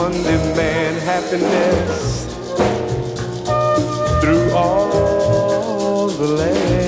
one demand happiness through all the land.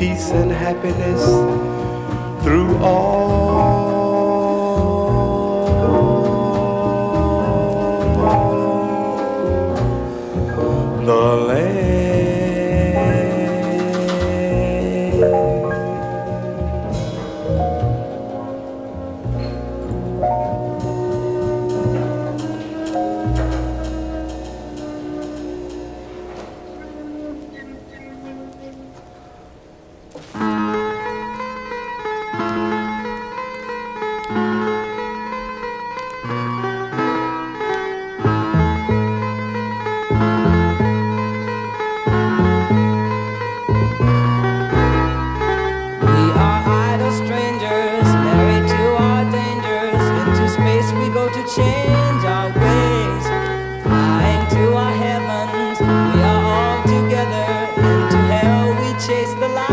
peace and happiness through all chase the light.